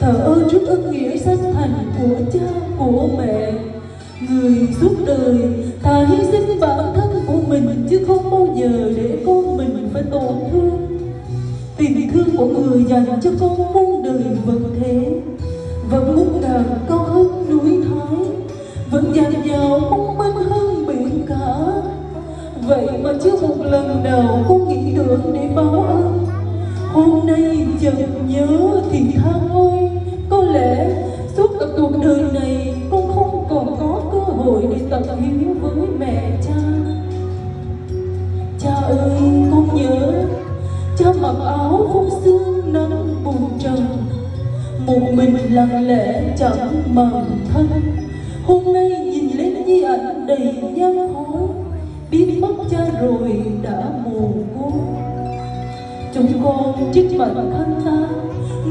thờ ơ chút ân nghĩa sanh thành của cha, của mẹ. Người suốt đời thà hy sinh bản thân của mình, chứ không bao giờ để con mình phải tổn thương. Tình thương của người dành cho con muôn đời vẫn thế. Vẫn muôn ngàn cao hơn núi thái vẫn dạt dào mong manh hơn biển cả. Vậy mà chưa một lần nào con nghĩ được để báo ơn hôm nay chợt nhớ thì tha ôi cuộc đời này con không còn có cơ hội để tận hiếu với mẹ cha. Cha ơi, con nhớ, cha mặc áo không xương nắng buồn trần một mình lặng lẽ chẳng màng thân. Hôm nay nhìn lên di ảnh đầy nhang khói, biết mất cha rồi đã mồ côi chúng con trích mệnh khăn ta,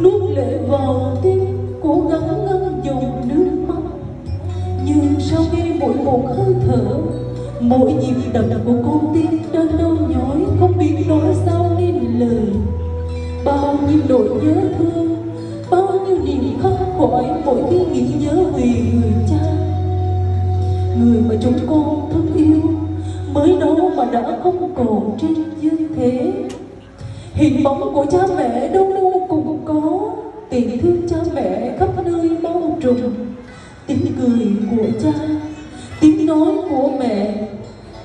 nuốt lệ vào tim một hơi thở. Mỗi nhịp đập của con tim đang đau nhói, không biết nói sao nên lời. Bao nhiêu nỗi nhớ thương, bao nhiêu niềm khắc khoải, mỗi khi nghĩ nhớ về người cha. Người mà chúng con thương yêu, mới đó mà đã không còn trên dương thế. Hình bóng của cha mẹ đâu đâu cũng có, tình thương cha mẹ khắp nơi bao trùm. Tiếng cười của cha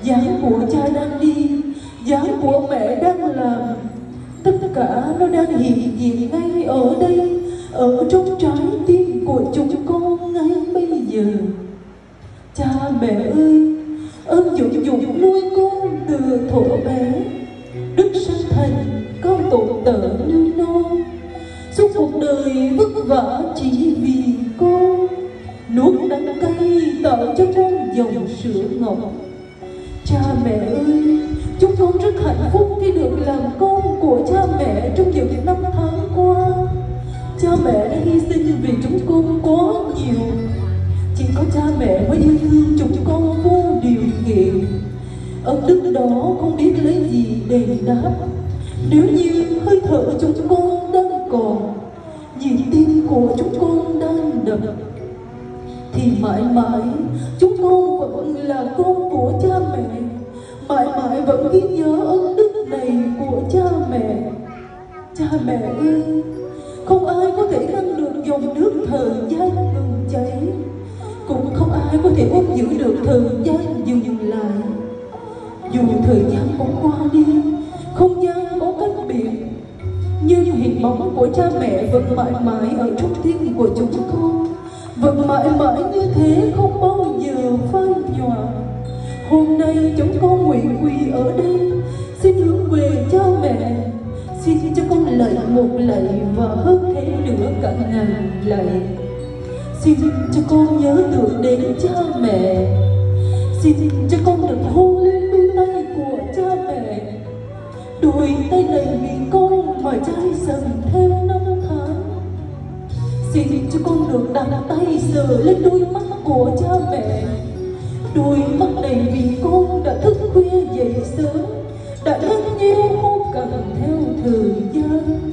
dáng của cha đang đi dáng của mẹ đang làm. Tất cả nó đang hiện diện ngay ở đây, ở trong trái tim của chúng con ngay bây giờ. Cha mẹ ơi, ơn dụng dụng nuôi con từ thuở bé, đức sanh thành con tổ tợ như non suốt cuộc đời vất vả chỉ vì con, nuốt đắng cay tạo cho con dòng sữa ngọt cha mẹ ơi. Chúng con rất hạnh phúc khi được làm con của cha mẹ trong nhiều những năm tháng qua. Cha mẹ đã hy sinh vì chúng con quá nhiều. Chỉ có cha mẹ mới yêu thương chúng con vô điều kiện. Ơn đức đó không biết lấy gì đền đáp. Nếu như hơi thở chúng con đang còn, nhịp tim của chúng con đang đập thì mãi mãi, chúng con vẫn là con của cha mẹ. Mãi mãi vẫn ghi nhớ ơn đức này của cha mẹ. Cha mẹ ơi, không ai có thể ngăn được dòng nước thời gian ngừng chảy cũng không ai có thể ôm giữ được thời gian dừng lại. Dù thời gian có qua đi, không gian có cách biệt. Nhưng hình bóng của cha mẹ vẫn mãi mãi ở trong tim của mãi mãi như thế không bao giờ phai nhòa. Hôm nay chúng con nguyện quỳ ở đây, xin hướng về cha mẹ. Xin cho con lạy một lạy và hơn thế nữa cả ngàn lạy. Xin cho con nhớ được đến cha mẹ. Xin cho con được hôn lên đôi tay của cha mẹ. Đôi tay này vì con mà chai dần theo năm xin cho con được đặt tay sờ lên đôi mắt của cha mẹ. Đôi mắt này vì con đã thức khuya dậy sớm, đã thân nhiều không cần theo thời gian.